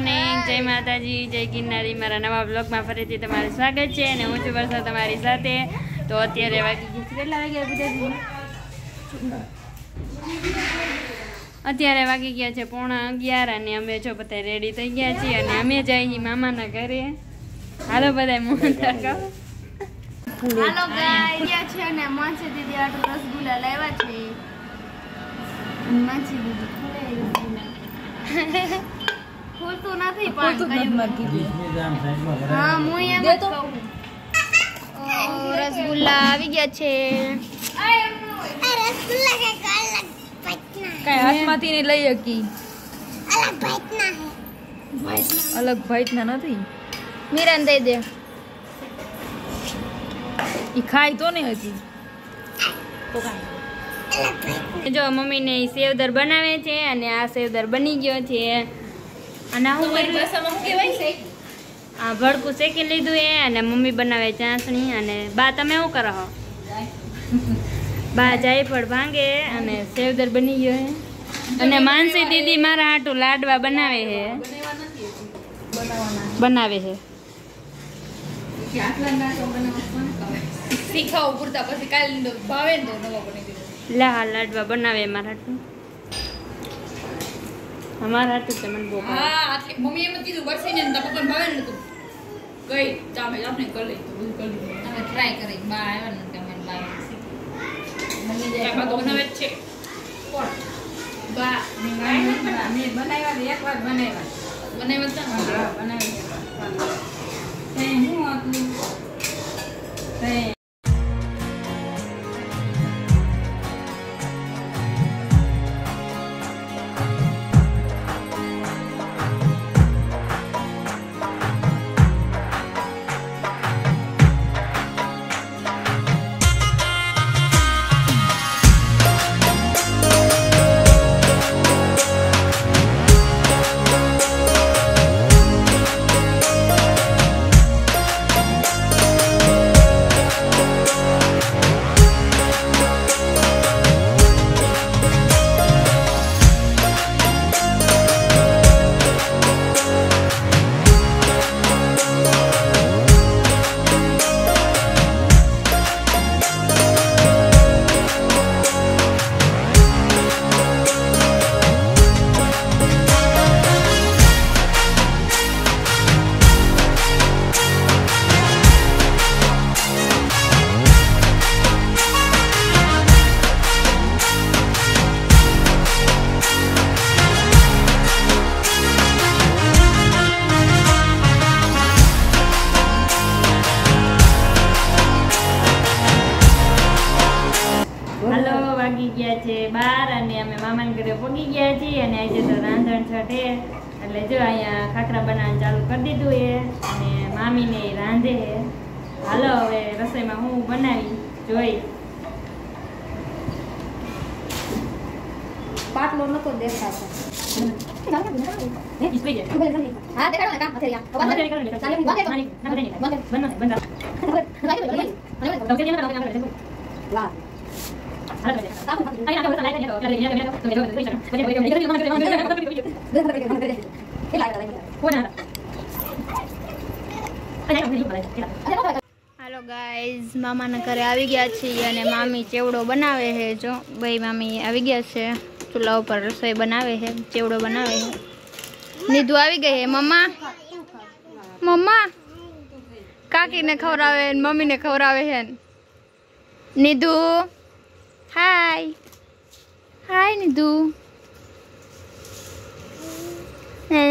Morning જય માતાજી જય ગિરનારી. મારા નવા બ્લોગમાં ફરીથી તમારું સ્વાગત છે અને હું છું વર્ષા તમારી સાથે. તો અત્યારે વાગી કેટલા વાગ્યા પૂજાજી અત્યારે વાગી ગયા છે પોણા અગિયાર અને અમે જો બધા રેડી થઈ ગયા છીએ અને અમે જઈએ મામાના ઘરે. હાલો બધા મોહન ખાઓ હાલો ગાય છે અને માછી દીદી આટલું રસગુલ્લા લાવ્યા છે. માછી દીદી ખોલતું નથી પણ હા હું એમ જ કહું. રસગુલ્લા આવી ગયા છે. કઈ હાથમાંથી ને લઈ શકી અલગ ભાઈટ ના નથી. મીરાને દઈ દે. ઈ ખાય તો ને હજી જો મમ્મીને સેવદર બનાવે છે અને આ સેવદર બની ગયો છે. અને હું આ ભડકું શેકી લીધું એ અને મમ્મી બનાવે ચાસણી અને બા તમે શું કરો બા જાયફળ ભાંગે અને સેવદર બની ગયો હે. અને માનસી દીદી મારા હાટું લાડવા બનાવે છે બનાવે છે શીખાવું પૂરતા પછી કાલે ભાવે લાડવા બનાવે મારા હાટું. અમારા હાથે તો મને બહુ હા આટલી મમ્મી એમ કીધું વર્ષે ને તો પપ્પાને ભાવે ને તું. ગઈ તમે આપણે કરી લઈ તો બધું કરી અમે ટ્રાય કરી બા આવ્યા ને તમે બા બની જાય બા તો બનાવે જ છે. કોણ? બા મેં બનાવ્યા મેં બનાવ્યા એક વાર બનાવ્યા બનાવ્યા હતા ને? છે બાર અને અમે મામાને ઘરે પહોંચી ગયા છીએ અને આજે તો રાંધણ છઠે એટલે જો અહીંયા ખાખરા બનાવવાનું ચાલુ કરી દીધું એ અને મામીને રાંધે હાલો હવે રસોઈમાં હું બનાવી જોઈ પાટલો નતો દેખાતો હા દેખાડો ને કામ હાલો ગાઈઝ મામાના ઘરે આવી ગયા છીએ અને મામી ચેવડો બનાવે છે જો. ભાઈ મામી આવી ગયા છે. ચૂલા ઉપર રસોઈ બનાવે છે, ચેવડો બનાવે છે. નિધુ આવી ગઈ હે, મમ્મા? મમ્મા? કાકીને ખવડાવે મમ્મીને ખવડાવે છે નિધુ? હાય હાય નિધુ હે